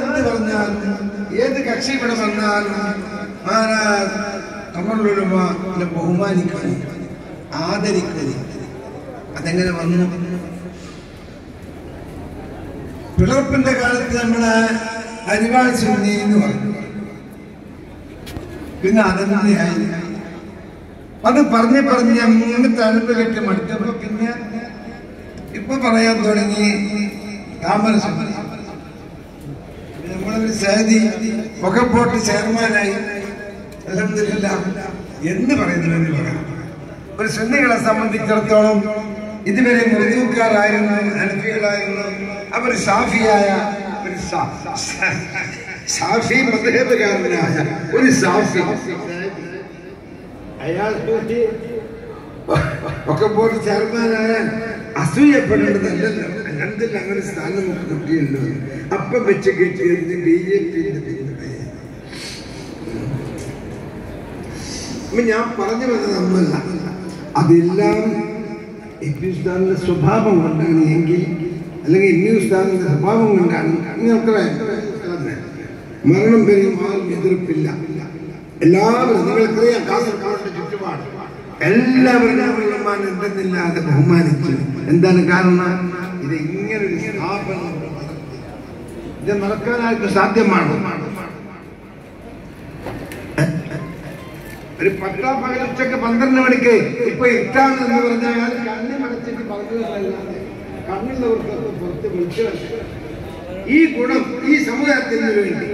എന്ത് പറഞ്ഞാലും ഏത് കക്ഷി ഇവിടെ വന്നാലും മഹാരാജ് കമറുലുമാനെ ബഹുമാനിക്കുക ആദരിക്കുക അതെങ്ങനെ വന്നു? പിളർപ്പിന്റെ കാലത്ത് നമ്മളെ അരിവാൾ സുന്നി എന്ന് പറഞ്ഞു. പിന്നെ അതെന്നായി അത് പറഞ്ഞ് പറഞ്ഞ് അങ്ങ് തണുപ്പ് കെട്ടി മടുത്തപ്പോ പിന്നെ ഇപ്പൊ പറയാൻ തുടങ്ങി. താമര സുന്നി നമ്മളൊരു സഹതി പോട്ട് ചെയർമാനായി. അലഹമില്ല എന്ന് പറയുന്നുവെന്ന് പറയാം ഒരു സുന്നികളെ സംബന്ധിച്ചിടത്തോളം ഇതുവരെ മൃദുക്കാരായിരുന്നു അനഫികളായിരുന്നു അവർ സാഫിയായ ഒരു സാഫി മതേബകാരനായ ഒരു സാഫി. അയാൾ ഒക്കെ പോലെ ചെയർമാനായാൽ അസൂയപ്പെടേണ്ടതല്ലല്ലോ. അങ്ങനത്തെ അങ്ങനെ സ്ഥാനം നമുക്ക് കിട്ടിയല്ലോ. അപ്പം വെച്ച് കിട്ടിയത് ബി ജെ പിന്റെ ഞാൻ പറഞ്ഞു വന്നത് നമ്മളല്ല. അതെല്ലാം ഹിന്ദുസ്ഥാനിന്റെ സ്വഭാവം കൊണ്ടാണ് എങ്കിൽ അല്ലെങ്കിൽ ഹിന്ദുസ്ഥാനിന്റെ സ്വഭാവം കൊണ്ടാണ്. മരണം ആരും എതിർപ്പില്ല. എല്ലാവരും നിങ്ങൾക്കറിയാം കാസർഗോഡിന്റെ ചുറ്റുപാട്. എല്ലാവരും എന്തെന്നില്ലാതെ ബഹുമാനിച്ചു എന്താണ് കാരണം? ഇത് ഇങ്ങനെ ഒരു സ്ഥാപനം ഇത് നടക്കാനായിട്ട് സാധ്യമാണ്? ഒരു പത്താം പകലുച്ചക്ക് പന്ത്രണ്ട് മണിക്ക് ഇപ്പൊ ഇട്ടാണ് എന്ന് പറഞ്ഞാൽ കണ്ണി മടച്ചിട്ട് പറഞ്ഞതല്ലാതെ കണ്ണുള്ളവർക്കൊക്കെ പുറത്ത് വിളിച്ചു ഈ ഗുണം ഈ സമുദായത്തിന് വേണ്ടി